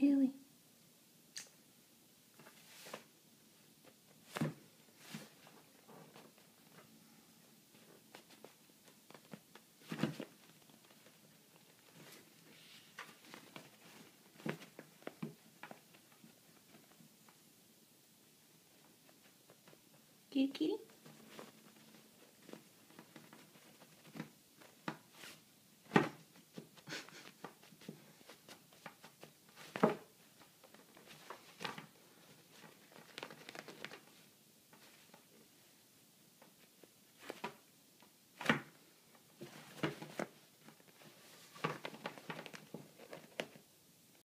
Really? Kitty, kitty.